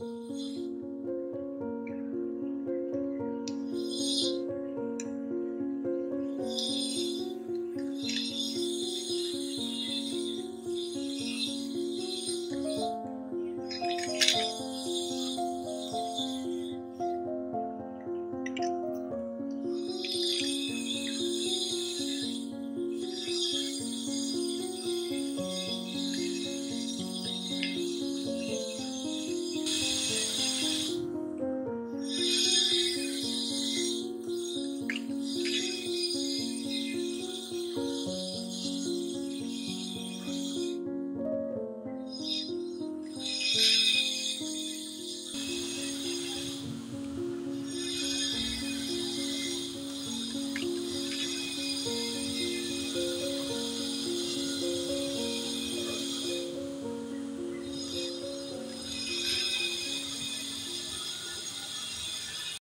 Mm-hmm.